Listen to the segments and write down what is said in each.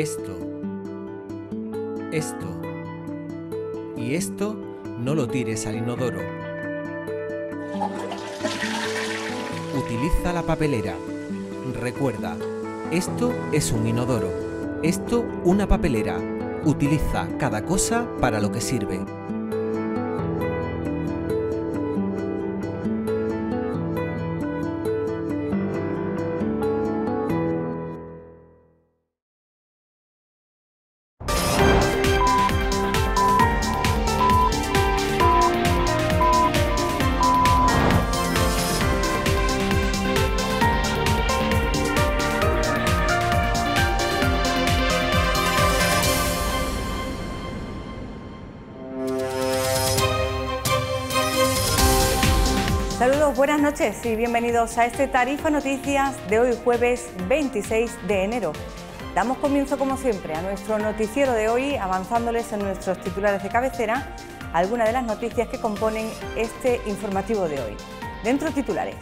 Esto. Esto. Y esto no lo tires al inodoro. Utiliza la papelera. Recuerda, esto es un inodoro. Esto una papelera. Utiliza cada cosa para lo que sirve. Noches y bienvenidos a este Tarifa Noticias de hoy jueves 26 de enero. Damos comienzo como siempre a nuestro noticiero de hoy avanzándoles en nuestros titulares de cabecera algunas de las noticias que componen este informativo de hoy. Dentro titulares.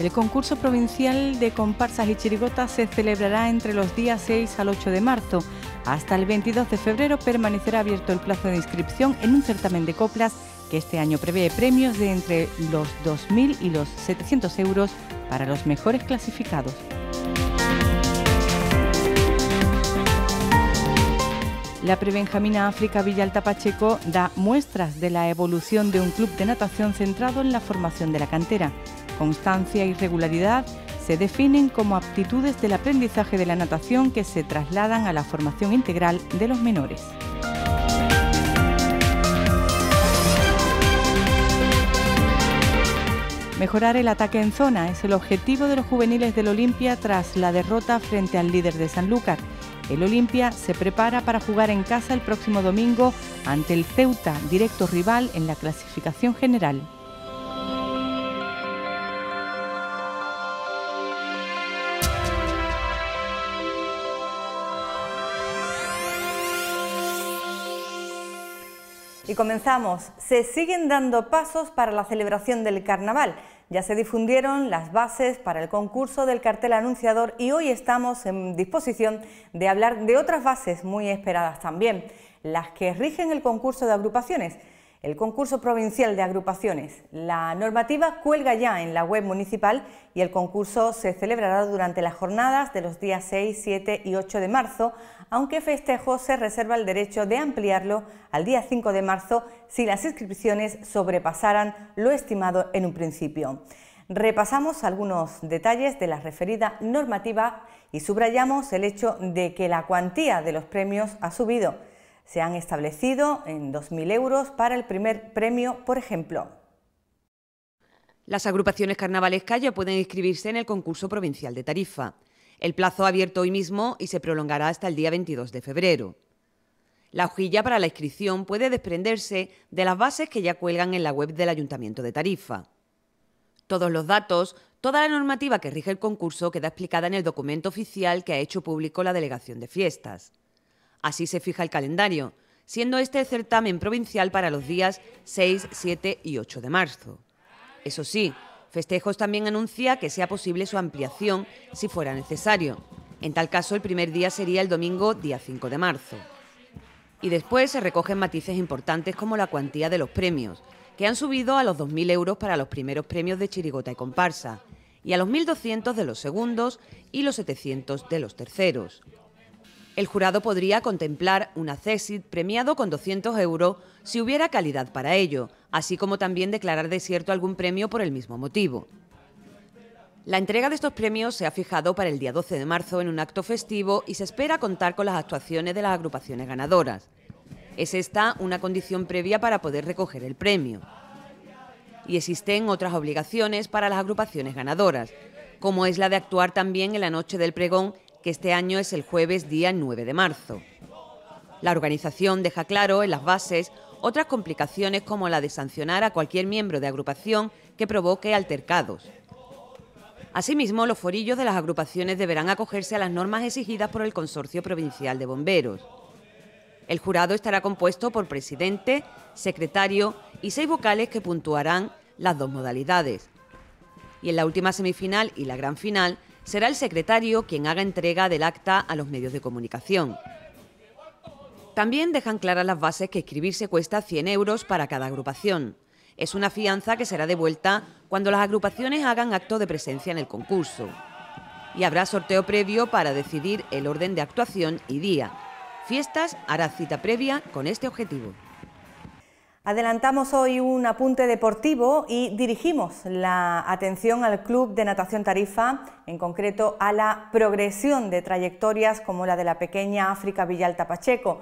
El concurso provincial de comparsas y chirigotas se celebrará entre los días 6 al 8 de marzo. Hasta el 22 de febrero permanecerá abierto el plazo de inscripción en un certamen de coplas que este año prevé premios de entre los 2.000 y los 700 euros para los mejores clasificados. La Prebenjamina África Villalta Pacheco da muestras de la evolución de un club de natación centrado en la formación de la cantera. Constancia y regularidad se definen como aptitudes del aprendizaje de la natación que se trasladan a la formación integral de los menores. Mejorar el ataque en zona es el objetivo de los juveniles del Olimpia tras la derrota frente al líder de Sanlúcar. El Olimpia se prepara para jugar en casa el próximo domingo ante el Ceuta, directo rival en la clasificación general. Y comenzamos. Se siguen dando pasos para la celebración del carnaval. Ya se difundieron las bases para el concurso del cartel anunciador y hoy estamos en disposición de hablar de otras bases muy esperadas también, las que rigen el concurso de agrupaciones el concurso provincial de agrupaciones. La normativa cuelga ya en la web municipal y el concurso se celebrará durante las jornadas de los días 6, 7 y 8 de marzo, aunque Festejo se reserva el derecho de ampliarlo al día 5 de marzo si las inscripciones sobrepasaran lo estimado en un principio. Repasamos algunos detalles de la referida normativa y subrayamos el hecho de que la cuantía de los premios ha subido se han establecido en 2.000 euros para el primer premio, por ejemplo. Las agrupaciones carnavalescas ya pueden inscribirse en el concurso provincial de tarifa. El plazo ha abierto hoy mismo y se prolongará hasta el día 22 de febrero. La hojilla para la inscripción puede desprenderse de las bases que ya cuelgan en la web del Ayuntamiento de Tarifa. Todos los datos, toda la normativa que rige el concurso queda explicada en el documento oficial que ha hecho público la Delegación de Fiestas. Así se fija el calendario, siendo este el certamen provincial para los días 6, 7 y 8 de marzo. Eso sí, Festejos también anuncia que sea posible su ampliación si fuera necesario. En tal caso, el primer día sería el domingo día 5 de marzo. Y después se recogen matices importantes como la cuantía de los premios, que han subido a los 2.000 euros para los primeros premios de chirigota y comparsa, y a los 1.200 de los segundos y los 700 de los terceros. El jurado podría contemplar un accésit premiado con 200 euros si hubiera calidad para ello, así como también declarar desierto algún premio por el mismo motivo. La entrega de estos premios se ha fijado para el día 12 de marzo en un acto festivo y se espera contar con las actuaciones de las agrupaciones ganadoras. Es esta una condición previa para poder recoger el premio. Y existen otras obligaciones para las agrupaciones ganadoras, como es la de actuar también en la noche del pregón que este año es el jueves día 9 de marzo. La organización deja claro en las bases otras complicaciones como la de sancionar a cualquier miembro de agrupación que provoque altercados. Asimismo, los forillos de las agrupaciones deberán acogerse a las normas exigidas por el Consorcio Provincial de Bomberos. El jurado estará compuesto por presidente, secretario y seis vocales que puntuarán las dos modalidades. Y en la última semifinal y la gran final será el secretario quien haga entrega del acta a los medios de comunicación. También dejan claras las bases que inscribirse cuesta 100 euros para cada agrupación. Es una fianza que será devuelta cuando las agrupaciones hagan acto de presencia en el concurso. Y habrá sorteo previo para decidir el orden de actuación y día. Fiestas hará cita previa con este objetivo. Adelantamos hoy un apunte deportivo y dirigimos la atención al Club de Natación Tarifa, en concreto a la progresión de trayectorias como la de la pequeña África Villalta Pacheco.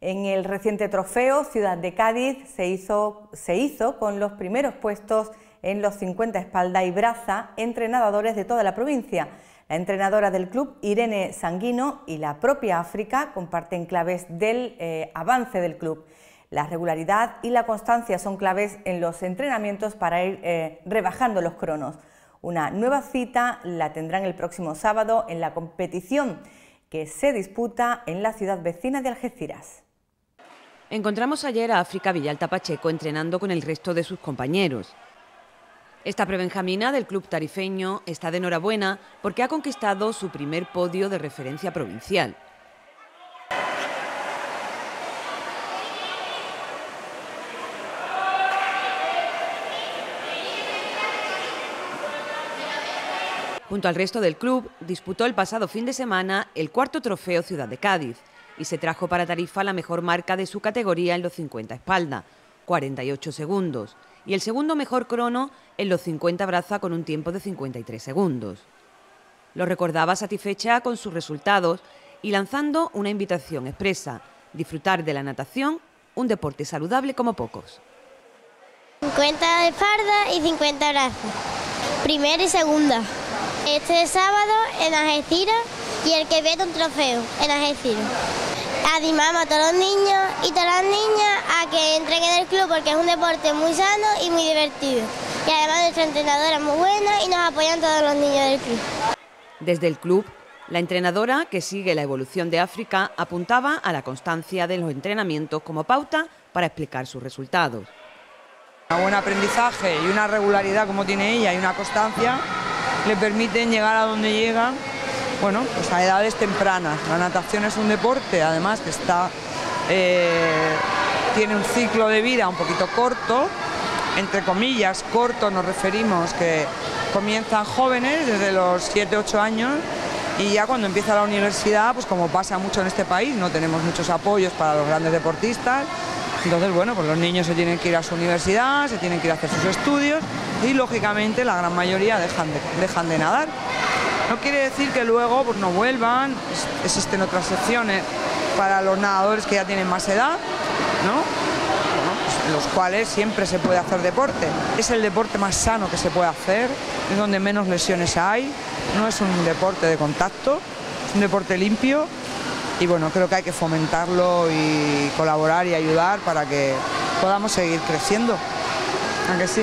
En el reciente trofeo Ciudad de Cádiz se hizo, se hizo con los primeros puestos en los 50 espalda y braza entre nadadores de toda la provincia. La entrenadora del club, Irene Sanguino, y la propia África comparten claves del eh, avance del club. La regularidad y la constancia son claves en los entrenamientos para ir eh, rebajando los cronos. Una nueva cita la tendrán el próximo sábado en la competición que se disputa en la ciudad vecina de Algeciras. Encontramos ayer a África Villalta Pacheco entrenando con el resto de sus compañeros. Esta prebenjamina del club tarifeño está de enhorabuena porque ha conquistado su primer podio de referencia provincial. Junto al resto del club, disputó el pasado fin de semana el cuarto trofeo Ciudad de Cádiz y se trajo para Tarifa la mejor marca de su categoría en los 50 espalda, 48 segundos, y el segundo mejor crono en los 50 braza con un tiempo de 53 segundos. Lo recordaba satisfecha con sus resultados y lanzando una invitación expresa, disfrutar de la natación, un deporte saludable como pocos. 50 de espalda y 50 brazos, primera y segunda. Este sábado en Algeciras y el que vea un trofeo en Algeciras. Animamos a todos los niños y todas las niñas a que entren en el club porque es un deporte muy sano y muy divertido. Y además nuestra entrenadora es muy buena y nos apoyan todos los niños del club. Desde el club, la entrenadora, que sigue la evolución de África, apuntaba a la constancia de los entrenamientos como pauta para explicar sus resultados. Un buen aprendizaje y una regularidad como tiene ella y una constancia le permiten llegar a donde llega, bueno, pues a edades tempranas. La natación es un deporte, además que está, eh, tiene un ciclo de vida un poquito corto, entre comillas, corto nos referimos que comienzan jóvenes desde los 7, 8 años y ya cuando empieza la universidad, pues como pasa mucho en este país, no tenemos muchos apoyos para los grandes deportistas, entonces bueno, pues los niños se tienen que ir a su universidad, se tienen que ir a hacer sus estudios y lógicamente la gran mayoría dejan de, dejan de nadar. No quiere decir que luego pues, no vuelvan, existen otras secciones para los nadadores que ya tienen más edad, ¿no? Pues, los cuales siempre se puede hacer deporte. Es el deporte más sano que se puede hacer, es donde menos lesiones hay, no es un deporte de contacto, es un deporte limpio y bueno, creo que hay que fomentarlo y colaborar y ayudar para que podamos seguir creciendo. Aunque sí?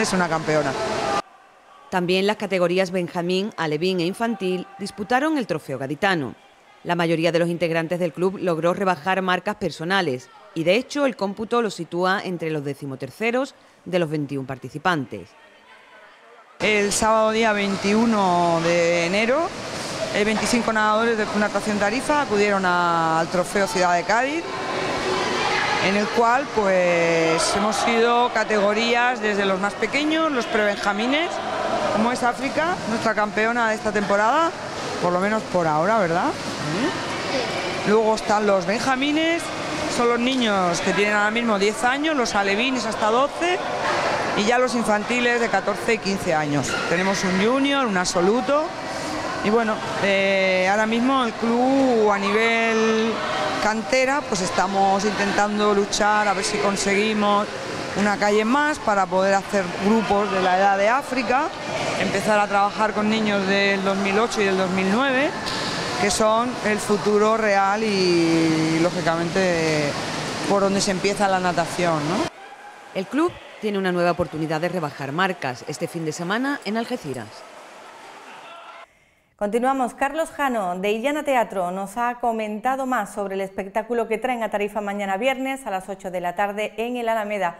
es una campeona. También las categorías Benjamín, Alevín e Infantil disputaron el trofeo gaditano. La mayoría de los integrantes del club logró rebajar marcas personales y de hecho el cómputo lo sitúa entre los decimoterceros de los 21 participantes. El sábado día 21 de enero, 25 nadadores de natación Tarifa acudieron al trofeo Ciudad de Cádiz en el cual pues hemos sido categorías desde los más pequeños, los prebenjamines, como es África, nuestra campeona de esta temporada, por lo menos por ahora, ¿verdad? Luego están los benjamines, son los niños que tienen ahora mismo 10 años, los alevines hasta 12 y ya los infantiles de 14 y 15 años. Tenemos un junior, un absoluto y bueno, eh, ahora mismo el club a nivel cantera, pues estamos intentando luchar a ver si conseguimos una calle más para poder hacer grupos de la edad de África, empezar a trabajar con niños del 2008 y del 2009, que son el futuro real y lógicamente por donde se empieza la natación. El club tiene una nueva oportunidad de rebajar marcas este fin de semana en Algeciras. Continuamos. Carlos Jano, de Illana Teatro, nos ha comentado más sobre el espectáculo que traen a Tarifa mañana viernes a las 8 de la tarde en el Alameda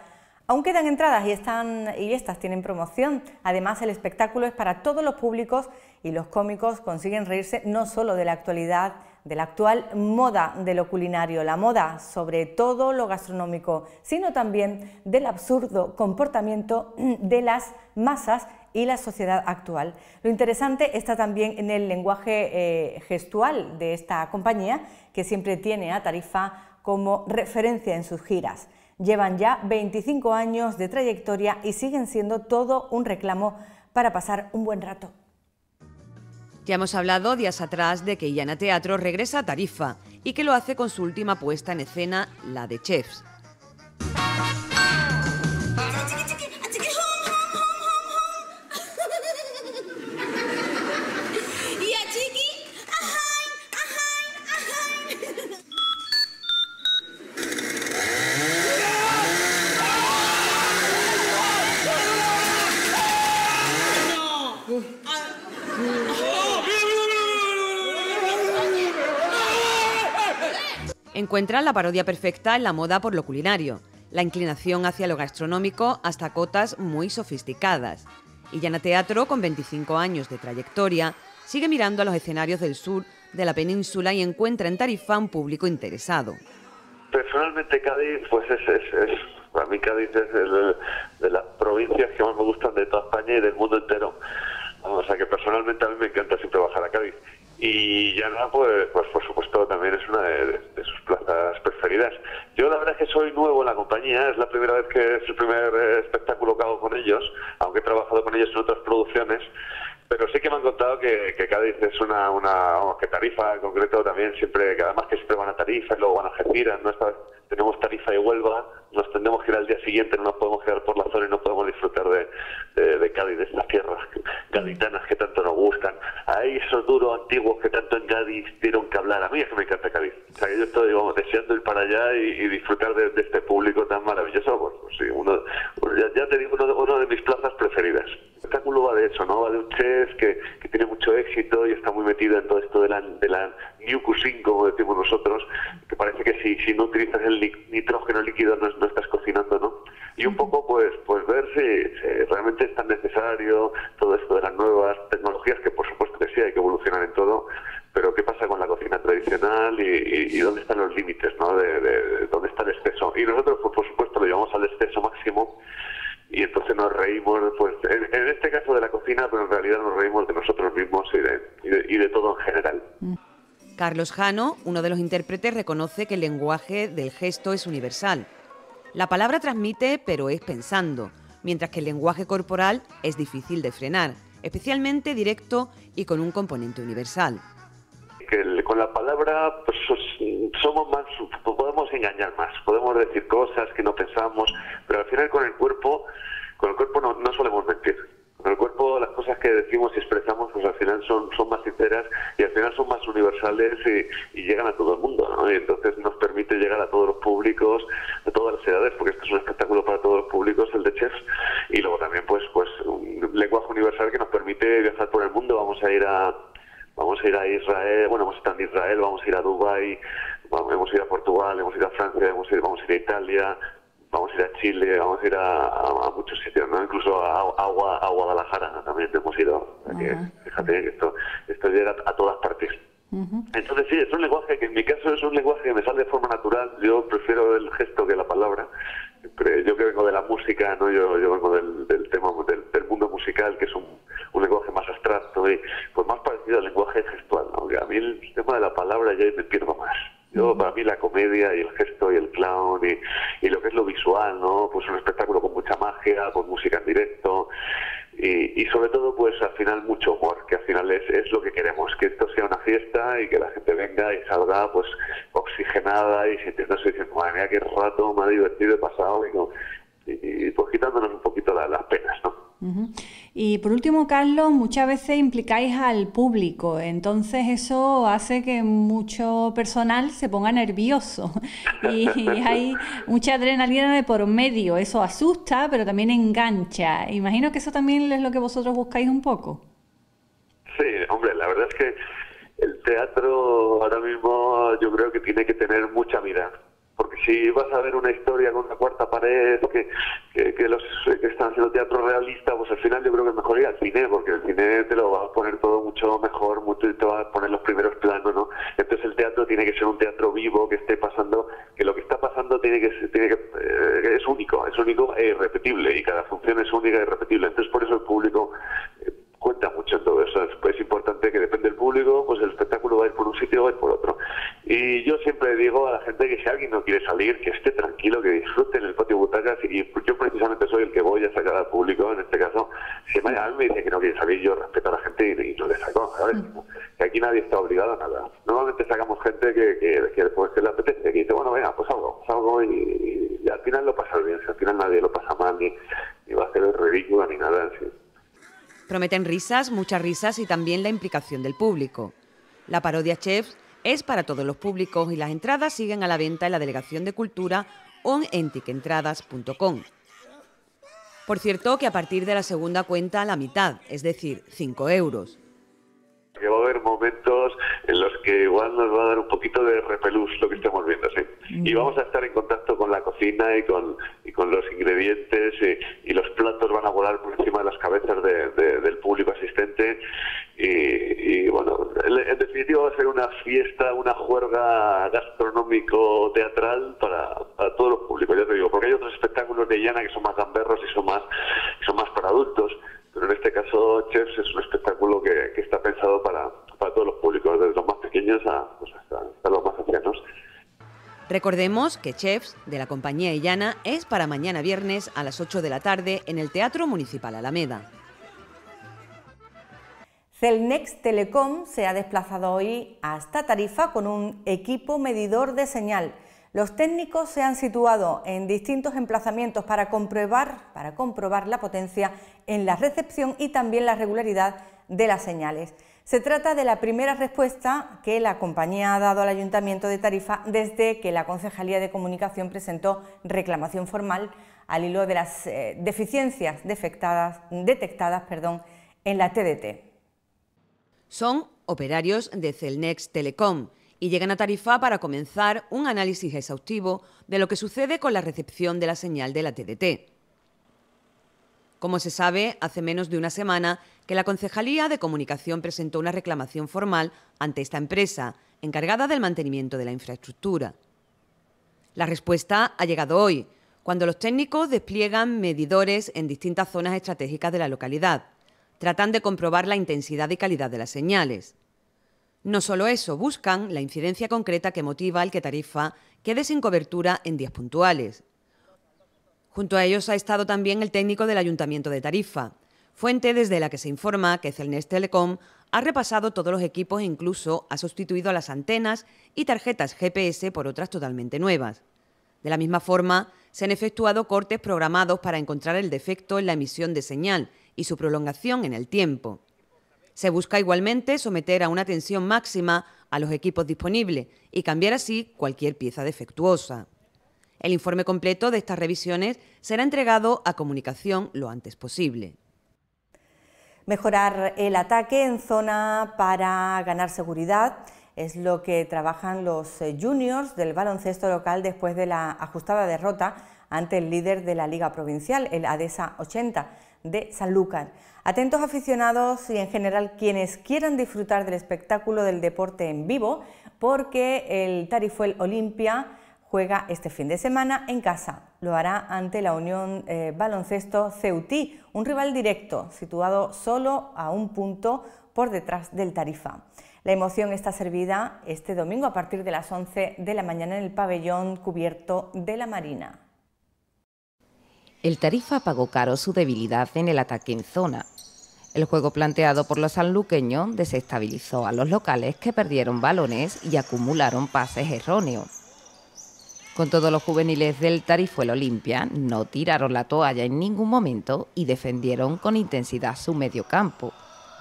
Aún quedan entradas y, están, y estas tienen promoción. Además, el espectáculo es para todos los públicos y los cómicos consiguen reírse no solo de la actualidad, de la actual moda de lo culinario, la moda sobre todo lo gastronómico, sino también del absurdo comportamiento de las masas y la sociedad actual. Lo interesante está también en el lenguaje eh, gestual de esta compañía, que siempre tiene a Tarifa como referencia en sus giras. Llevan ya 25 años de trayectoria y siguen siendo todo un reclamo para pasar un buen rato. Ya hemos hablado días atrás de que Illana Teatro regresa a Tarifa y que lo hace con su última puesta en escena, la de Chefs. Encuentran la parodia perfecta en la moda por lo culinario, la inclinación hacia lo gastronómico hasta cotas muy sofisticadas. Y Llana Teatro, con 25 años de trayectoria, sigue mirando a los escenarios del sur de la península y encuentra en Tarifa un público interesado. Personalmente Cádiz, pues es, es, para mí Cádiz es de las provincias que más me gustan de toda España y del mundo entero. O sea que personalmente a mí me encanta siempre bajar a Cádiz. Y Yana, pues, pues por supuesto, también es una de, sus plazas preferidas. Yo la verdad es que soy nuevo en la compañía, es la primera vez que es el primer eh, espectáculo que hago con ellos, aunque he trabajado con ellos en otras producciones, pero sí que me han contado que, Cádiz es una, una que Tarifa en concreto también siempre, que además que siempre van a Tarifa y luego van a Algeciras, ¿no? Esta tenemos Tarifa y Huelva, nos tendremos que ir al día siguiente, no nos podemos quedar por la zona y no podemos disfrutar de, de, Cádiz, de estas tierras gaditanas que tanto nos gustan. Hay esos duros antiguos que tanto en Cádiz dieron que hablar. A mí es que me encanta Cádiz. O sea, yo estoy deseando ir para allá y, disfrutar de, este público tan maravilloso. Pues, sí, uno, ya, te digo, uno, uno de mis plazas preferidas espectáculo va de eso, ¿no? Va de un chef que, que, tiene mucho éxito y está muy metido en todo esto de la New Cuisine, como decimos nosotros, que parece que si, si no utilizas el nitrógeno líquido no, no estás cocinando, ¿no? Y un poco, pues, pues ver si, realmente es tan necesario todo esto de las nuevas tecnologías, que por supuesto que sí, hay que evolucionar en todo, pero qué pasa con la cocina tradicional y, dónde están los límites, ¿no? De, de, dónde está el exceso. Y nosotros, pues, por supuesto, lo llevamos al exceso máximo y entonces nos reímos, pues en, este caso de la cocina, pero en realidad nos reímos de nosotros mismos y de, y de, todo en general. Mm. Carlos Jano, uno de los intérpretes, reconoce que el lenguaje del gesto es universal. La palabra transmite, pero es pensando, mientras que el lenguaje corporal es difícil de frenar, especialmente directo y con un componente universal. con la palabra pues, somos más, podemos engañar más, podemos decir cosas que no pensamos, pero al final con el cuerpo, con el cuerpo no, no solemos mentir. Con el cuerpo las cosas que decimos y expresamos pues al final son, son más sinceras y al final son más universales y, llegan a todo el mundo, ¿no? Y entonces nos permite llegar a todos los públicos, de todas las edades, porque este es un espectáculo para todos los públicos, el de Chefs, y luego también pues pues un lenguaje universal que nos permite viajar por el mundo, vamos a ir a vamos a ir a Israel, bueno, hemos estado en Israel, vamos a ir a Dubai, vamos a ir a Portugal, hemos ido a Francia, a ir, vamos a, ir a Italia, vamos a ir a Chile, vamos a ir a, muchos sitios, ¿no? Incluso a, a, Guadalajara también hemos ido. fíjate que esto, esto llega a todas partes. Entonces sí, es un lenguaje que en mi caso es un lenguaje que me sale de forma natural. Yo prefiero el gesto que la palabra. Yo que vengo de la música, no, yo, yo vengo del, del tema del, del, mundo musical, que es un, un, lenguaje más abstracto y pues más parecido al lenguaje gestual. ¿no? a mí el tema de la palabra ya me pierdo más. Yo, para mí, la comedia y el gesto y el clown y, lo que es lo visual, ¿no? Pues un espectáculo con mucha magia, con música en directo y, sobre todo, pues al final, mucho humor, que al final es, es lo que queremos, que esto sea una fiesta y que la gente venga y salga, pues, oxigenada y sintiéndose diciendo, madre mía, qué rato me ha divertido, he pasado y, y, pues quitándonos un poquito las penas, ¿no? Y por último, Carlos, muchas veces implicáis al público, entonces eso hace que mucho personal se ponga nervioso. Y, hay mucha adrenalina de por medio, eso asusta, pero también engancha. Imagino que eso también es lo que vosotros buscáis un poco. Sí, hombre, la verdad es que el teatro ahora mismo yo creo que tiene que tener mucha vida, porque si vas a ver una historia con una cuarta pared, que, que, los que están haciendo teatro realista, pues al final yo creo que mejor ir al cine, porque el cine te lo va a poner todo mucho mejor, mucho, te va a poner los primeros planos, ¿no? Entonces el teatro tiene que ser un teatro vivo, que esté pasando, que lo que está pasando tiene que, tiene que eh, es único, es único e irrepetible, y cada función es única e irrepetible. Entonces por eso el público eh, cuenta mucho en todo eso. Es, importante que depende del público, pues el espectáculo va a ir por un sitio o va a ir por otro. Y yo siempre digo a la gente que si alguien no quiere salir, que esté tranquilo, que disfrute en el patio butacas. Y yo precisamente soy el que voy a sacar al público, en este caso. Si a mí me dice que no quiere salir, yo respeto a la gente y, no le saco, ¿sabes? Mm. Que aquí nadie está obligado a nada. Normalmente sacamos gente que, pues, que le apetece, que dice, bueno, venga, pues salgo, salgo y, y, al final lo pasa bien. Si al final nadie lo pasa mal, ni, ni va a hacer el ridículo, ni nada. así. Prometen risas, muchas risas y también la implicación del público. La parodia Chefs es para todos los públicos y las entradas siguen a la venta en la Delegación de Cultura o en. Por cierto que a partir de la segunda cuenta la mitad, es decir, 5 euros que va a haber momentos en los que igual nos va a dar un poquito de repelús lo que estamos viendo, sí. Y vamos a estar en contacto con la cocina y con, y con los ingredientes y, los platos van a volar por encima de las cabezas del público asistente. Y, bueno, en, definitiva va a ser una fiesta, una juerga gastronómico-teatral para, todos los públicos, ya te digo, porque hay otros espectáculos de llana que son más gamberros y son más, son más para adultos pero en este caso Chefs es un espectáculo que, está pensado para, todos los públicos, desde los más pequeños pues, hasta, los más ancianos. Recordemos que Chefs de la compañía Illana es para mañana viernes a las 8 de la tarde en el Teatro Municipal Alameda. Celnex Telecom se ha desplazado hoy hasta Tarifa con un equipo medidor de señal. Los técnicos se han situado en distintos emplazamientos para comprobar, la potencia en la recepción y también la regularidad de las señales. Se trata de la primera respuesta que la compañía ha dado al Ayuntamiento de Tarifa desde que la Concejalía de Comunicación presentó reclamación formal al hilo de las eh, deficiencias detectadas en la TDT. Son operarios de Celnex Telecom y llegan a Tarifa para comenzar un análisis exhaustivo de lo que sucede con la recepción de la señal de la TDT. Como se sabe, hace menos de una semana que la Concejalía de Comunicación presentó una reclamación formal ante esta empresa, encargada del mantenimiento de la infraestructura. La respuesta ha llegado hoy, cuando los técnicos despliegan medidores en distintas zonas estratégicas de la localidad. Tratan de comprobar la intensidad y calidad de las señales. No solo eso, buscan la incidencia concreta que motiva el que Tarifa quede sin cobertura en días puntuales. Junto a ellos ha estado también el técnico del Ayuntamiento de Tarifa, fuente desde la que se informa que Celnes Telecom ha repasado todos los equipos e incluso ha sustituido las antenas y tarjetas GPS por otras totalmente nuevas. De la misma forma, se han efectuado cortes programados para encontrar el defecto en la emisión de señal y su prolongación en el tiempo. Se busca igualmente someter a una tensión máxima a los equipos disponibles y cambiar así cualquier pieza defectuosa. El informe completo de estas revisiones será entregado a comunicación lo antes posible. Mejorar el ataque en zona para ganar seguridad es lo que trabajan los eh, juniors del baloncesto local después de la ajustada derrota ante el líder de la Liga Provincial, el ADESA 80 de Sanlúcar. Atentos aficionados y en general quienes quieran disfrutar del espectáculo del deporte en vivo, porque el Tarifuel Olimpia juega este fin de semana en casa. Lo hará ante la Unión eh, Baloncesto Ceutí, un rival directo situado solo a un punto por detrás del Tarifa. La emoción está servida este domingo a partir de las 11 de la mañana en el pabellón cubierto de la Marina. El Tarifa pagó caro su debilidad en el ataque en zona. El juego planteado por los sanluqueños desestabilizó a los locales que perdieron balones y acumularon pases erróneos. Con todos los juveniles del Tarifuelo Olimpia no tiraron la toalla en ningún momento y defendieron con intensidad su medio campo.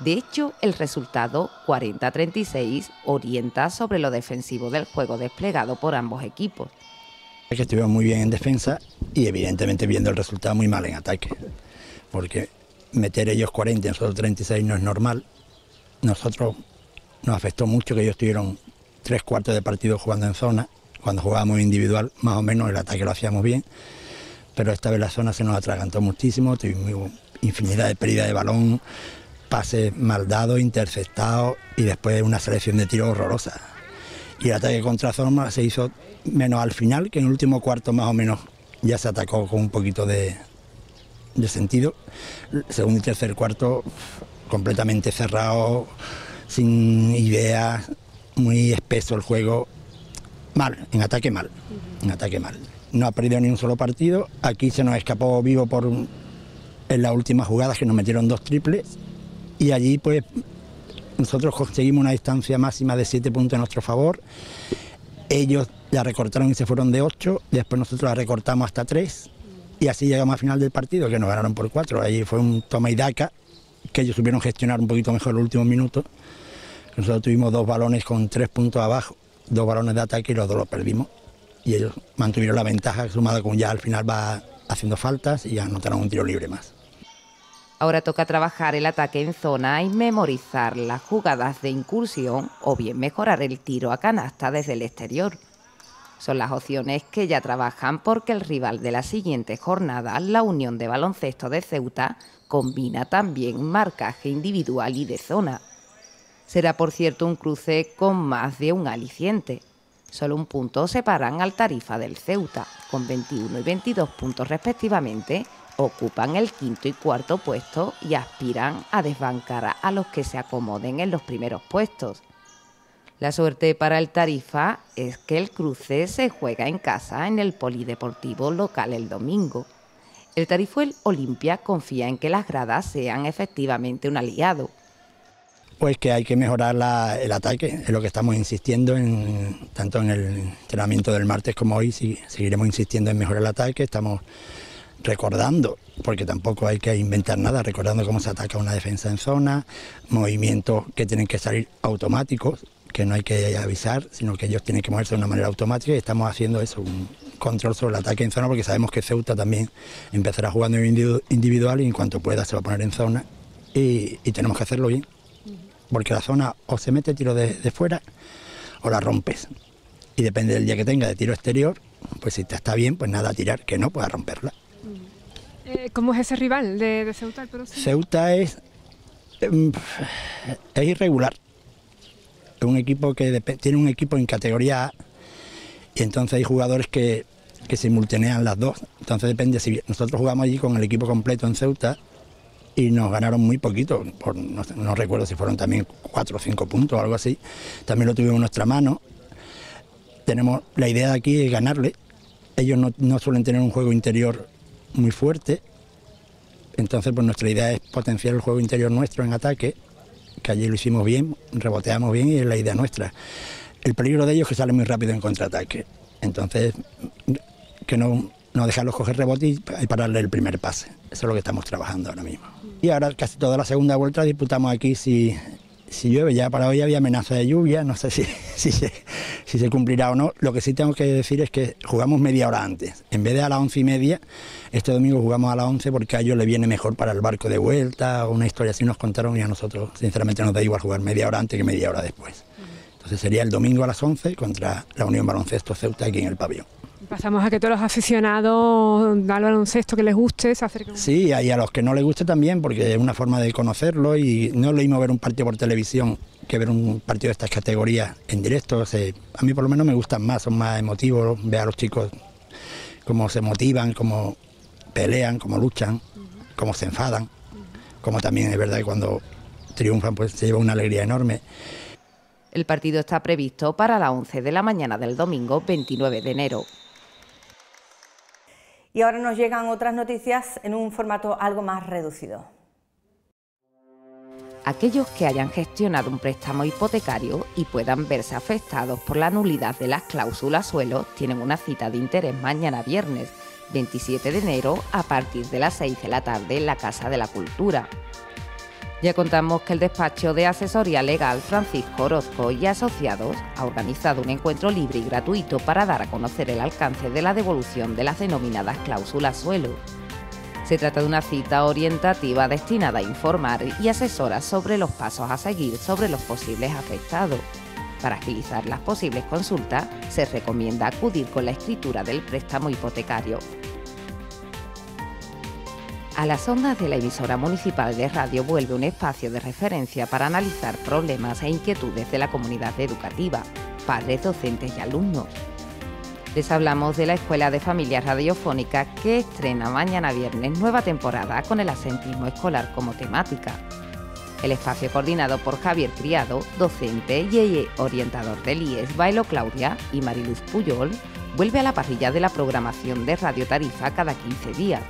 De hecho, el resultado 40-36 orienta sobre lo defensivo del juego desplegado por ambos equipos que estuvieron muy bien en defensa y evidentemente viendo el resultado muy mal en ataque, porque meter ellos 40 y nosotros 36 no es normal. Nosotros nos afectó mucho que ellos tuvieron tres cuartos de partido jugando en zona, Cuando jugábamos individual, más o menos el ataque lo hacíamos bien, pero esta vez la zona se nos atragantó muchísimo, tuvimos infinidad de pérdidas de balón, pases mal dados, interceptados y después una selección de tiros horrorosa. Y el ataque contra zona se hizo menos al final, que en el último cuarto más o menos ya se atacó con un poquito de, de sentido. Segundo y tercer cuarto completamente cerrado, sin ideas, muy espeso el juego. Mal, en ataque mal, en ataque mal. No ha perdido ni un solo partido. Aquí se nos escapó vivo por en las últimas jugadas que nos metieron dos triples y allí pues nosotros conseguimos una distancia máxima de siete puntos en nuestro favor. Ellos la recortaron y se fueron de ocho, después nosotros la recortamos hasta tres y así llegamos al final del partido, que nos ganaron por cuatro. Allí fue un toma y daca, que ellos supieron gestionar un poquito mejor los últimos minutos. Nosotros tuvimos dos balones con tres puntos abajo, dos balones de ataque y los dos los perdimos. Y ellos mantuvieron la ventaja, sumada con ya al final va haciendo faltas y anotaron un tiro libre más. Ahora toca trabajar el ataque en zona y memorizar las jugadas de incursión o bien mejorar el tiro a canasta desde el exterior. Son las opciones que ya trabajan porque el rival de la siguiente jornada, la Unión de Baloncesto de Ceuta, combina también marcaje individual y de zona. Será, por cierto, un cruce con más de un aliciente. Solo un punto separan al Tarifa del Ceuta, con 21 y 22 puntos respectivamente, ocupan el quinto y cuarto puesto y aspiran a desbancar a los que se acomoden en los primeros puestos. La suerte para el Tarifa es que el cruce se juega en casa en el polideportivo local el domingo. El Tarifuel Olimpia confía en que las gradas sean efectivamente un aliado. Pues que hay que mejorar el ataque, es lo que estamos insistiendo en, tanto en el entrenamiento del martes como hoy, seguiremos insistiendo en mejorar el ataque, estamos recordando, porque tampoco hay que inventar nada, recordando cómo se ataca una defensa en zona, movimientos que tienen que salir automáticos, que no hay que avisar, sino que ellos tienen que moverse de una manera automática y estamos haciendo eso, un control sobre el ataque en zona, porque sabemos que Ceuta también empezará jugando individual y en cuanto pueda se va a poner en zona y, tenemos que hacerlo bien, porque la zona o se mete tiro de, de fuera o la rompes. Y depende del día que tenga de tiro exterior, pues si te está bien, pues nada, tirar, que no pueda romperla. Eh, ¿Cómo es ese rival de, Ceuta? Ceuta es, em, es irregular. Es un equipo que tiene un equipo en categoría A y entonces hay jugadores que, simultanean las dos. Entonces depende si nosotros jugamos allí con el equipo completo en Ceuta y nos ganaron muy poquito, no, recuerdo si fueron también cuatro o cinco puntos o algo así. También lo tuvimos en nuestra mano. Tenemos la idea de aquí es ganarle. Ellos no, no suelen tener un juego interior muy fuerte. Entonces, pues nuestra idea es potenciar el juego interior nuestro en ataque, que allí lo hicimos bien, reboteamos bien y es la idea nuestra. El peligro de ellos es que salen muy rápido en contraataque. Entonces, que no, no dejarlos coger rebote y, pararle el primer pase. Eso es lo que estamos trabajando ahora mismo. Y ahora casi toda la segunda vuelta disputamos aquí si si llueve, ya para hoy había amenaza de lluvia, no sé si, si, se, cumplirá o no. Lo que sí tengo que decir es que jugamos media hora antes. En vez de a las once y media, este domingo jugamos a las once porque a ellos le viene mejor para el barco de vuelta, una historia así nos contaron y a nosotros sinceramente nos da igual jugar media hora antes que media hora después. Entonces sería el domingo a las once contra la Unión Baloncesto Ceuta aquí en el pabellón. Pasamos a que todos los aficionados al baloncesto que les guste se acerquen. Sí, y a los que no les guste también, porque es una forma de conocerlo y no es lo mismo ver un partido por televisión que ver un partido de estas categorías en directo. a mí por lo menos me gustan más, son más emotivos, ver a los chicos cómo se motivan, cómo pelean, cómo luchan, cómo se enfadan, como también es verdad que cuando triunfan pues se lleva una alegría enorme. El partido está previsto para las 11 de la mañana del domingo 29 de enero. Y ahora nos llegan otras noticias en un formato algo más reducido. Aquellos que hayan gestionado un préstamo hipotecario y puedan verse afectados por la nulidad de las cláusulas suelo tienen una cita de interés mañana viernes 27 de enero a partir de las 6 de la tarde en la Casa de la Cultura. Ya contamos que el despacho de asesoría legal Francisco Orozco y Asociados ha organizado un encuentro libre y gratuito para dar a conocer el alcance de la devolución de las denominadas cláusulas suelo. Se trata de una cita orientativa destinada a informar y asesorar sobre los pasos a seguir sobre los posibles afectados. Para agilizar las posibles consultas, se recomienda acudir con la escritura del préstamo hipotecario. A las ondas de la emisora municipal de radio vuelve un espacio de referencia para analizar problemas e inquietudes de la comunidad educativa, padres, docentes y alumnos. Les hablamos de la Escuela de Familias Radiofónica que estrena mañana viernes nueva temporada con el asentismo escolar como temática. El espacio coordinado por Javier Criado, docente y orientador del IES Bailo Claudia y Mariluz Puyol, vuelve a la parrilla de la programación de Radio Tarifa cada 15 días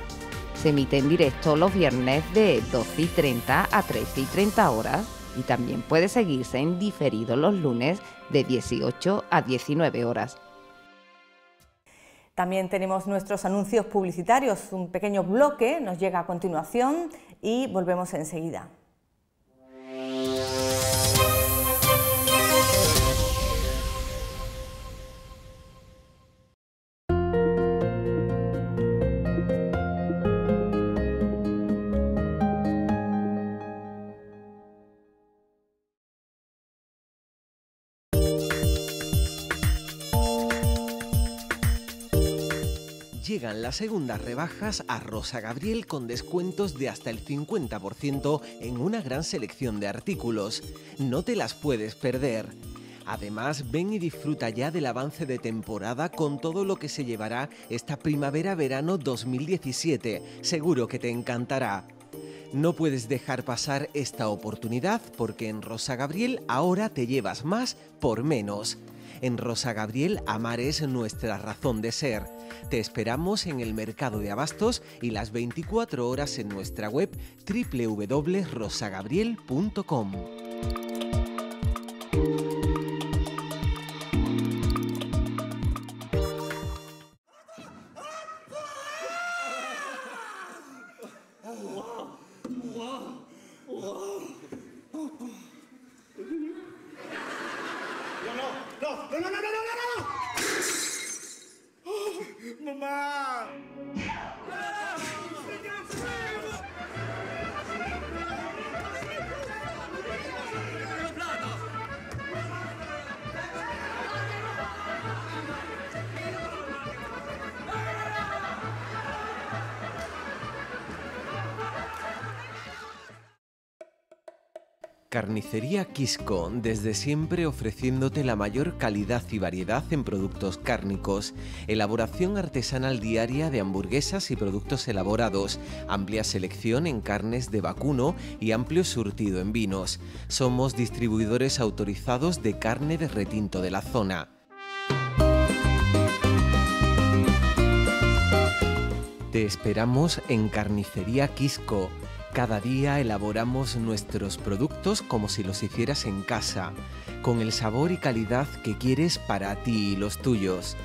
se emite en directo los viernes de 12 y 30 a 13 y 30 horas y también puede seguirse en diferido los lunes de 18 a 19 horas. También tenemos nuestros anuncios publicitarios, un pequeño bloque nos llega a continuación y volvemos enseguida. Llegan las segundas rebajas a Rosa Gabriel con descuentos de hasta el 50% en una gran selección de artículos. No te las puedes perder. Además, ven y disfruta ya del avance de temporada con todo lo que se llevará esta primavera-verano 2017. Seguro que te encantará. No puedes dejar pasar esta oportunidad porque en Rosa Gabriel ahora te llevas más por menos. En Rosa Gabriel, amar es nuestra razón de ser. Te esperamos en el mercado de abastos y las 24 horas en nuestra web www.rosagabriel.com. Carnicería Quisco, desde siempre ofreciéndote la mayor calidad y variedad en productos cárnicos, elaboración artesanal diaria de hamburguesas y productos elaborados, amplia selección en carnes de vacuno y amplio surtido en vinos. Somos distribuidores autorizados de carne de retinto de la zona. Te esperamos en Carnicería Quisco cada día elaboramos nuestros productos como si los hicieras en casa, con el sabor y calidad que quieres para ti y los tuyos.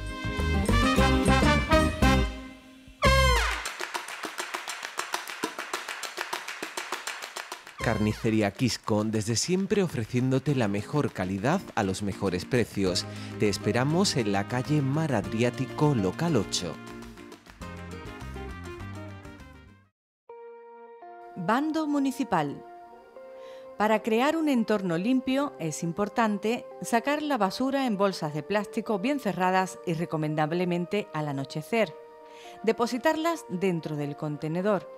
Carnicería Quisco, desde siempre ofreciéndote la mejor calidad a los mejores precios. Te esperamos en la calle Mar Adriático, local 8. Bando municipal. Para crear un entorno limpio es importante sacar la basura en bolsas de plástico bien cerradas y recomendablemente al anochecer. Depositarlas dentro del contenedor.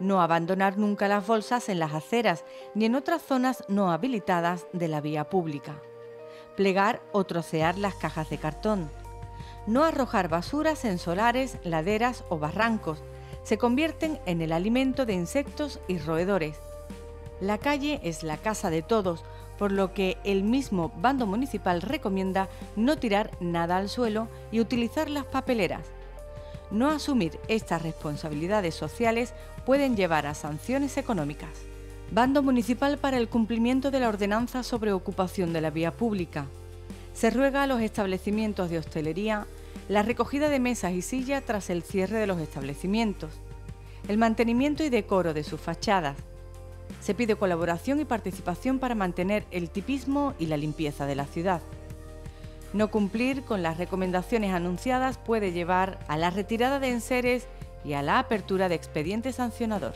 No abandonar nunca las bolsas en las aceras ni en otras zonas no habilitadas de la vía pública. Plegar o trocear las cajas de cartón. No arrojar basuras en solares, laderas o barrancos se convierten en el alimento de insectos y roedores. La calle es la casa de todos, por lo que el mismo bando municipal recomienda no tirar nada al suelo y utilizar las papeleras. No asumir estas responsabilidades sociales pueden llevar a sanciones económicas. Bando municipal para el cumplimiento de la ordenanza sobre ocupación de la vía pública. Se ruega a los establecimientos de hostelería la recogida de mesas y sillas tras el cierre de los establecimientos, el mantenimiento y decoro de sus fachadas. Se pide colaboración y participación para mantener el tipismo y la limpieza de la ciudad. No cumplir con las recomendaciones anunciadas puede llevar a la retirada de enseres y a la apertura de expediente sancionador.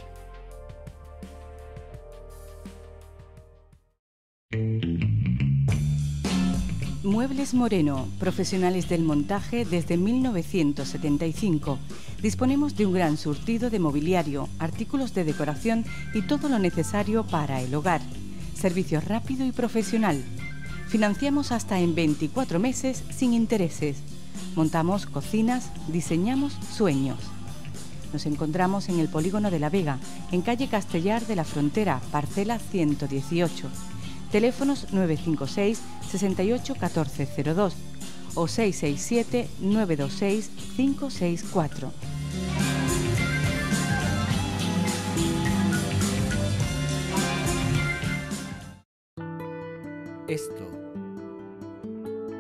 Moreno, profesionales del montaje desde 1975. Disponemos de un gran surtido de mobiliario, artículos de decoración y todo lo necesario para el hogar. Servicio rápido y profesional. Financiamos hasta en 24 meses sin intereses. Montamos cocinas, diseñamos sueños. Nos encontramos en el polígono de La Vega, en calle Castellar de la Frontera, parcela 118 teléfonos 956 68 1402 o 667 926 564. Esto,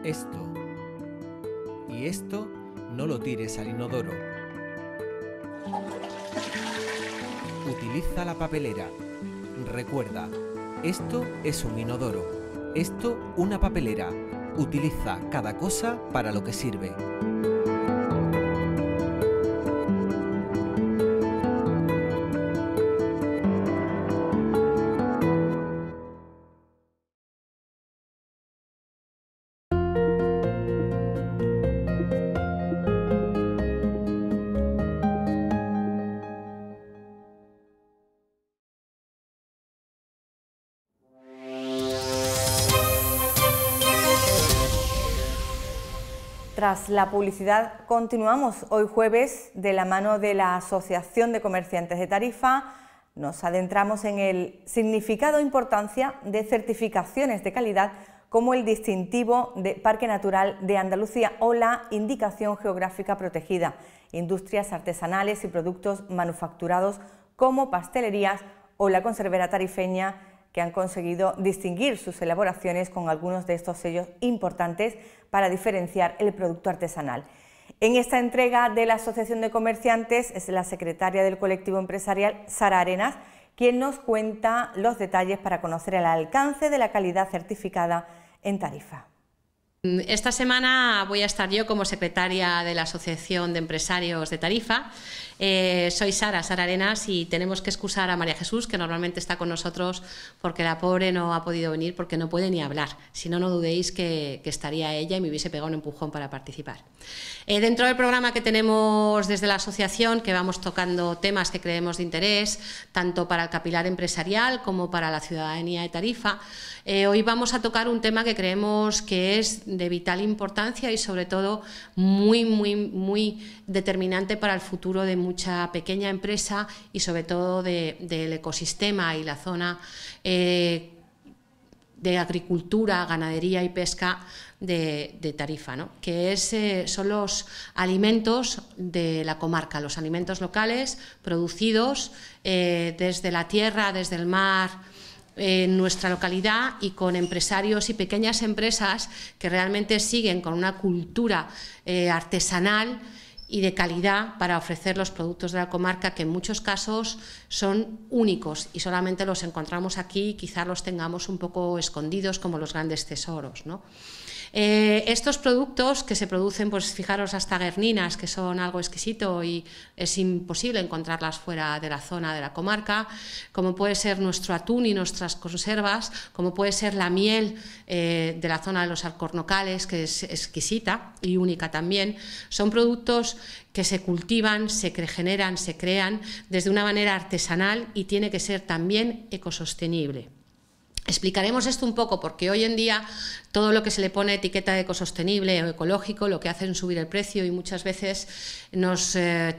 esto y esto no lo tires al inodoro. Utiliza la papelera. Recuerda, esto es un inodoro. Esto una papelera. Utiliza cada cosa para lo que sirve. Tras la publicidad, continuamos hoy jueves de la mano de la Asociación de Comerciantes de Tarifa. Nos adentramos en el significado e importancia de certificaciones de calidad como el distintivo de Parque Natural de Andalucía o la Indicación Geográfica Protegida, industrias artesanales y productos manufacturados como pastelerías o la conservera tarifeña que han conseguido distinguir sus elaboraciones con algunos de estos sellos importantes para diferenciar el producto artesanal. En esta entrega de la Asociación de Comerciantes es la secretaria del colectivo empresarial, Sara Arenas, quien nos cuenta los detalles para conocer el alcance de la calidad certificada en Tarifa. Esta semana voy a estar yo como secretaria de la Asociación de Empresarios de Tarifa eh, soy Sara, Sara Arenas, y tenemos que excusar a María Jesús, que normalmente está con nosotros, porque la pobre no ha podido venir porque no puede ni hablar. Si no, no dudéis que, estaría ella y me hubiese pegado un empujón para participar. Eh, dentro del programa que tenemos desde la asociación, que vamos tocando temas que creemos de interés, tanto para el capilar empresarial como para la ciudadanía de Tarifa, eh, hoy vamos a tocar un tema que creemos que es de vital importancia y sobre todo muy, muy, muy determinante para el futuro de mucha pequeña empresa y sobre todo del ecosistema y la zona eh, de agricultura, ganadería y pesca de, Tarifa, que es, eh, son los alimentos de la comarca, los alimentos locales producidos eh, desde la tierra, desde el mar, en nuestra localidad y con empresarios y pequeñas empresas que realmente siguen con una cultura artesanal y de calidad para ofrecer los productos de la comarca que en muchos casos son únicos y solamente los encontramos aquí y quizás los tengamos un poco escondidos como los grandes tesoros. ¿no? Eh, estos productos que se producen, pues fijaros, hasta guerninas, que son algo exquisito y es imposible encontrarlas fuera de la zona de la comarca, como puede ser nuestro atún y nuestras conservas, como puede ser la miel eh, de la zona de los alcornocales, que es exquisita y única también, son productos que se cultivan, se generan, se crean desde una manera artesanal y tiene que ser también ecosostenible. Explicaremos esto un poco porque hoy en día todo lo que se le pone etiqueta ecosostenible o ecológico lo que hace es subir el precio y muchas veces nos eh,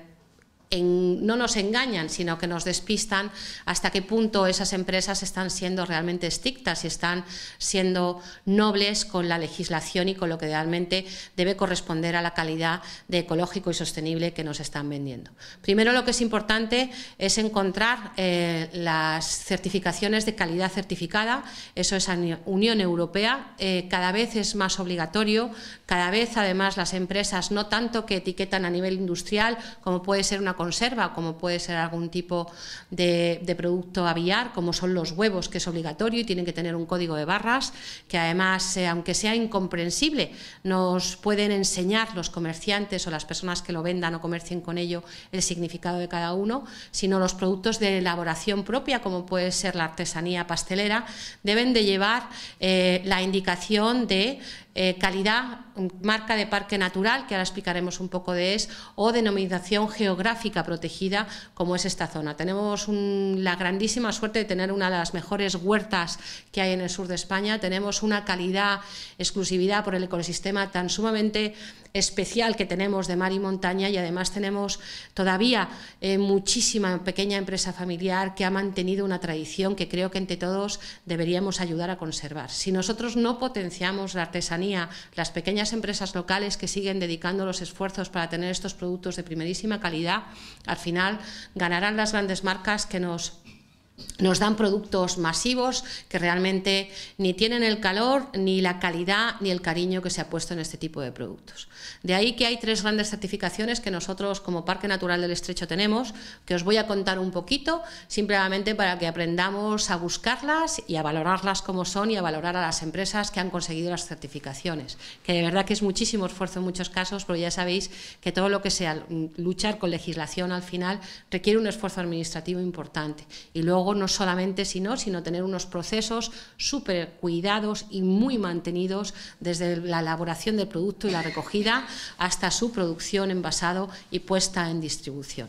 no nos engañan, sino que nos despistan hasta qué punto esas empresas están siendo realmente estrictas y están siendo nobles con la legislación y con lo que realmente debe corresponder a la calidad de ecológico y sostenible que nos están vendiendo. Primero lo que es importante es encontrar eh, las certificaciones de calidad certificada, eso es Unión Europea, eh, cada vez es más obligatorio, cada vez además las empresas no tanto que etiquetan a nivel industrial como puede ser una conserva, como puede ser algún tipo de, producto aviar, como son los huevos, que es obligatorio y tienen que tener un código de barras, que además, eh, aunque sea incomprensible, nos pueden enseñar los comerciantes o las personas que lo vendan o comercien con ello el significado de cada uno, sino los productos de elaboración propia, como puede ser la artesanía pastelera, deben de llevar eh, la indicación de eh, calidad, marca de parque natural, que ahora explicaremos un poco de es, o denominación geográfica protegida, como es esta zona. Tenemos la grandísima suerte de tener una de las mejores huertas que hay en el sur de España, tenemos una calidad, exclusividad por el ecosistema tan sumamente especial que tenemos de mar y montaña y además tenemos todavía eh, muchísima pequeña empresa familiar que ha mantenido una tradición que creo que entre todos deberíamos ayudar a conservar. Si nosotros no potenciamos la artesanía, las pequeñas empresas locales que siguen dedicando los esfuerzos para tener estos productos de primerísima calidad, al final ganarán las grandes marcas que nos nos dan productos masivos que realmente ni tienen el calor, ni la calidad, ni el cariño que se ha puesto en este tipo de productos. De ahí que hay tres grandes certificaciones que nosotros como Parque Natural del Estrecho tenemos, que os voy a contar un poquito, simplemente para que aprendamos a buscarlas y a valorarlas como son y a valorar a las empresas que han conseguido las certificaciones, que de verdad que es muchísimo esfuerzo en muchos casos, pero ya sabéis que todo lo que sea luchar con legislación al final requiere un esfuerzo administrativo importante. Y luego no solamente sino, sino tener unos procesos súper cuidados y muy mantenidos desde la elaboración del producto y la recogida hasta su producción, envasado y puesta en distribución.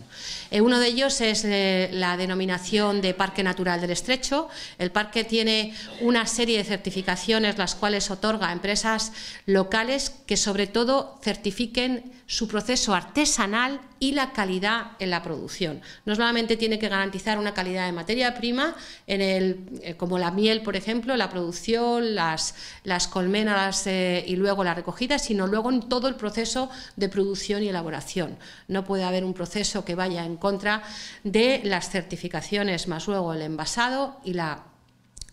Eh, uno de ellos es eh, la denominación de Parque Natural del Estrecho. El parque tiene una serie de certificaciones las cuales otorga a empresas locales que sobre todo certifiquen su proceso artesanal y la calidad en la producción. No solamente tiene que garantizar una calidad de materia prima, en el, eh, como la miel, por ejemplo, la producción, las, las colmenas eh, y luego la recogida, sino luego en todo el proceso de producción y elaboración. No puede haber un proceso que vaya en contra de las certificaciones, más luego el envasado y la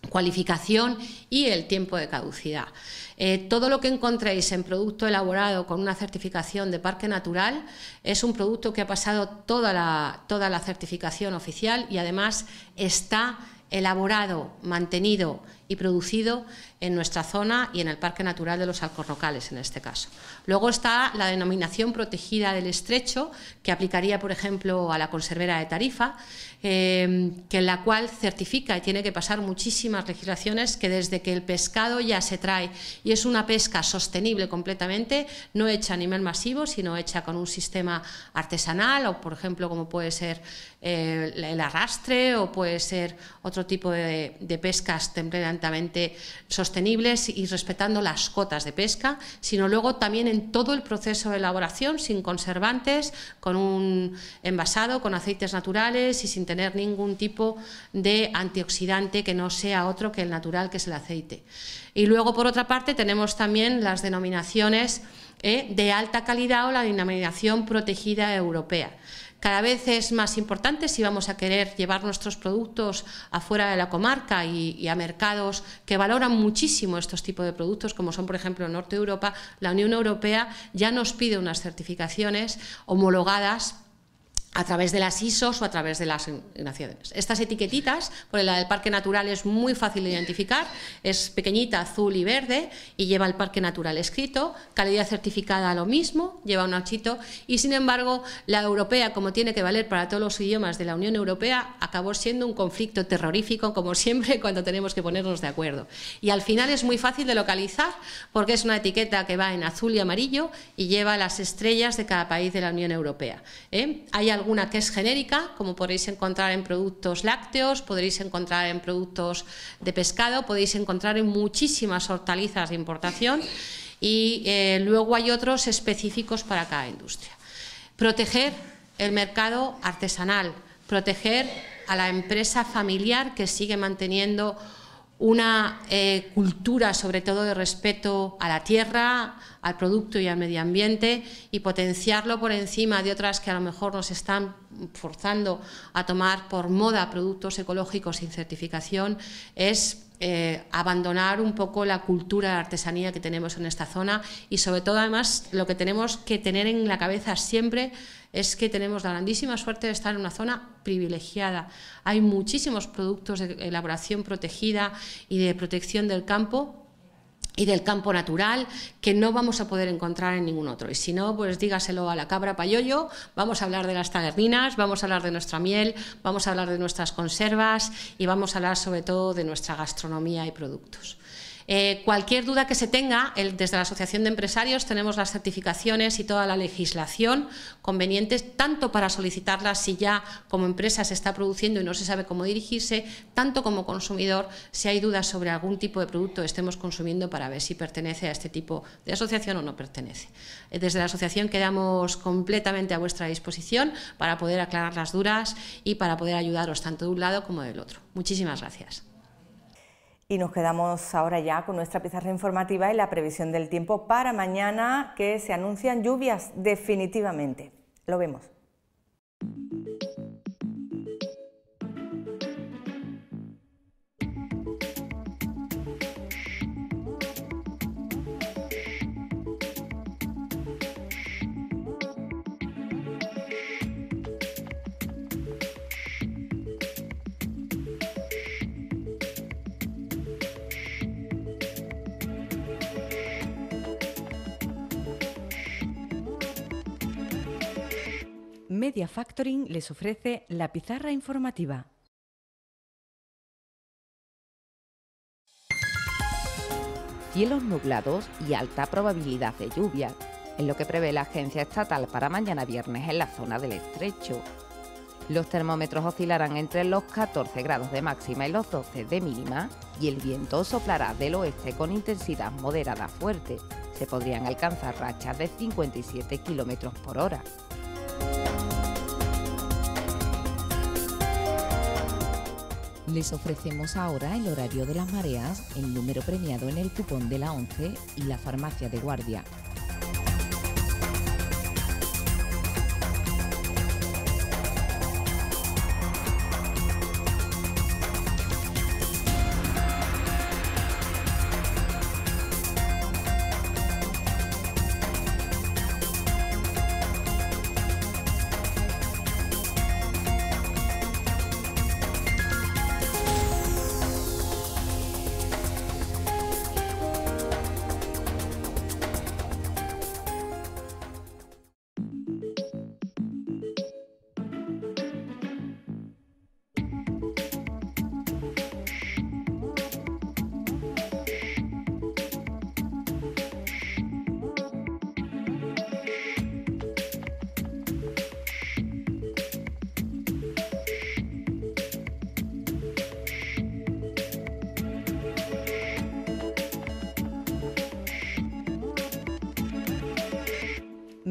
cualificación y el tiempo de caducidad. Eh, todo lo que encontréis en producto elaborado con una certificación de parque natural es un producto que ha pasado toda la, toda la certificación oficial y además está elaborado, mantenido y producido en nuestra zona y en el Parque Natural de los Alcorrocales, en este caso. Luego está la denominación protegida del estrecho, que aplicaría, por ejemplo, a la conservera de Tarifa, eh, que en la cual certifica y tiene que pasar muchísimas legislaciones que desde que el pescado ya se trae y es una pesca sostenible completamente, no hecha a nivel masivo, sino hecha con un sistema artesanal o, por ejemplo, como puede ser eh, el arrastre o puede ser otro tipo de, de pescas sostenibles y respetando las cotas de pesca, sino luego también en todo el proceso de elaboración, sin conservantes, con un envasado, con aceites naturales y sin tener ningún tipo de antioxidante que no sea otro que el natural, que es el aceite. Y luego, por otra parte, tenemos también las denominaciones eh, de alta calidad o la denominación protegida europea. Cada vez es más importante si vamos a querer llevar nuestros productos afuera de la comarca y, a mercados que valoran muchísimo estos tipos de productos, como son, por ejemplo, en Norte de Europa, la Unión Europea ya nos pide unas certificaciones homologadas a través de las ISOs o a través de las naciones. Estas etiquetitas, por la del parque natural es muy fácil de identificar, es pequeñita, azul y verde y lleva el parque natural escrito, calidad certificada lo mismo, lleva un archito y sin embargo la europea, como tiene que valer para todos los idiomas de la Unión Europea, acabó siendo un conflicto terrorífico como siempre cuando tenemos que ponernos de acuerdo. Y al final es muy fácil de localizar porque es una etiqueta que va en azul y amarillo y lleva las estrellas de cada país de la Unión Europea. ¿eh? Hay una que es genérica, como podréis encontrar en productos lácteos, podréis encontrar en productos de pescado, podéis encontrar en muchísimas hortalizas de importación y eh, luego hay otros específicos para cada industria. Proteger el mercado artesanal, proteger a la empresa familiar que sigue manteniendo una eh, cultura sobre todo de respeto a la tierra, al producto y al medio ambiente y potenciarlo por encima de otras que a lo mejor nos están forzando a tomar por moda productos ecológicos sin certificación es eh, abandonar un poco la cultura de artesanía que tenemos en esta zona y sobre todo además lo que tenemos que tener en la cabeza siempre es que tenemos la grandísima suerte de estar en una zona privilegiada. Hay muchísimos productos de elaboración protegida y de protección del campo y del campo natural que no vamos a poder encontrar en ningún otro. Y si no, pues dígaselo a la cabra payollo, vamos a hablar de las taberninas, vamos a hablar de nuestra miel, vamos a hablar de nuestras conservas y vamos a hablar sobre todo de nuestra gastronomía y productos. Eh, cualquier duda que se tenga, desde la Asociación de Empresarios tenemos las certificaciones y toda la legislación convenientes, tanto para solicitarlas si ya como empresa se está produciendo y no se sabe cómo dirigirse, tanto como consumidor si hay dudas sobre algún tipo de producto que estemos consumiendo para ver si pertenece a este tipo de asociación o no pertenece. Eh, desde la asociación quedamos completamente a vuestra disposición para poder aclarar las dudas y para poder ayudaros tanto de un lado como del otro. Muchísimas gracias. Y nos quedamos ahora ya con nuestra pizarra informativa y la previsión del tiempo para mañana, que se anuncian lluvias definitivamente. Lo vemos. Media Factoring les ofrece la pizarra informativa. Cielos nublados y alta probabilidad de lluvia, es lo que prevé la Agencia Estatal para mañana viernes en la zona del estrecho. Los termómetros oscilarán entre los 14 grados de máxima y los 12 de mínima y el viento soplará del oeste con intensidad moderada fuerte. Se podrían alcanzar rachas de 57 km por hora. Les ofrecemos ahora el horario de las mareas, el número premiado en el cupón de la 11 y la farmacia de guardia.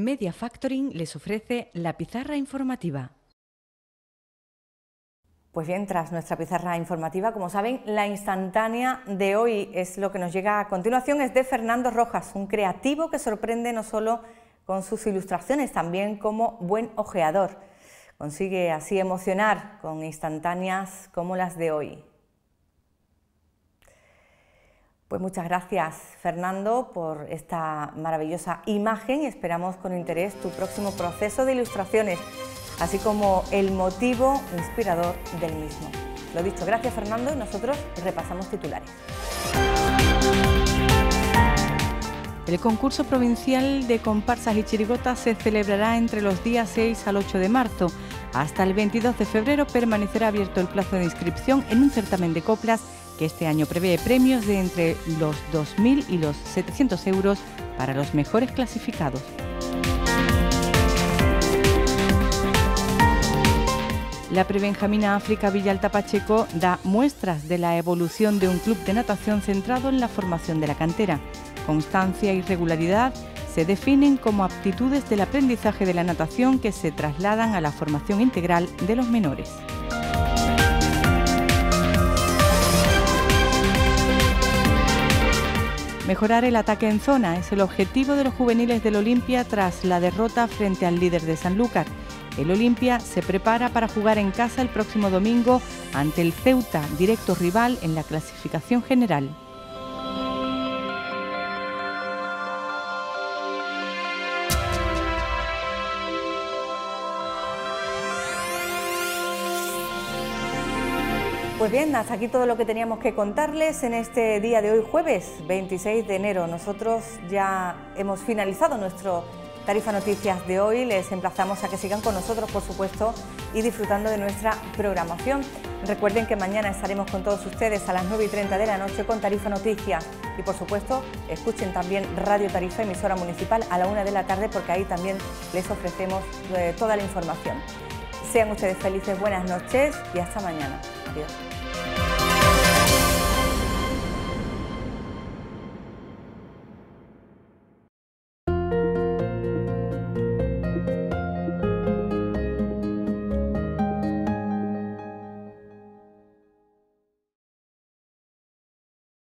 Media Factoring les ofrece la pizarra informativa. Pues bien, tras nuestra pizarra informativa, como saben, la instantánea de hoy es lo que nos llega a continuación, es de Fernando Rojas, un creativo que sorprende no solo con sus ilustraciones, también como buen ojeador. Consigue así emocionar con instantáneas como las de hoy. Pues muchas gracias Fernando por esta maravillosa imagen y esperamos con interés tu próximo proceso de ilustraciones, así como el motivo inspirador del mismo. Lo dicho, gracias Fernando y nosotros repasamos titulares. El concurso provincial de comparsas y chirigotas se celebrará entre los días 6 al 8 de marzo. Hasta el 22 de febrero permanecerá abierto el plazo de inscripción en un certamen de coplas que este año prevé premios de entre los 2.000 y los 700 euros para los mejores clasificados. La Prebenjamina África Villalta Pacheco da muestras de la evolución de un club de natación centrado en la formación de la cantera. Constancia y regularidad se definen como aptitudes del aprendizaje de la natación que se trasladan a la formación integral de los menores. Mejorar el ataque en zona es el objetivo de los juveniles del Olimpia tras la derrota frente al líder de Sanlúcar. El Olimpia se prepara para jugar en casa el próximo domingo ante el Ceuta, directo rival en la clasificación general. Pues bien, hasta aquí todo lo que teníamos que contarles en este día de hoy, jueves 26 de enero. Nosotros ya hemos finalizado nuestro Tarifa Noticias de hoy. Les emplazamos a que sigan con nosotros, por supuesto, y disfrutando de nuestra programación. Recuerden que mañana estaremos con todos ustedes a las 9 y 30 de la noche con Tarifa Noticias. Y por supuesto, escuchen también Radio Tarifa, emisora municipal, a la 1 de la tarde porque ahí también les ofrecemos eh, toda la información. Sean ustedes felices, buenas noches y hasta mañana. Adiós.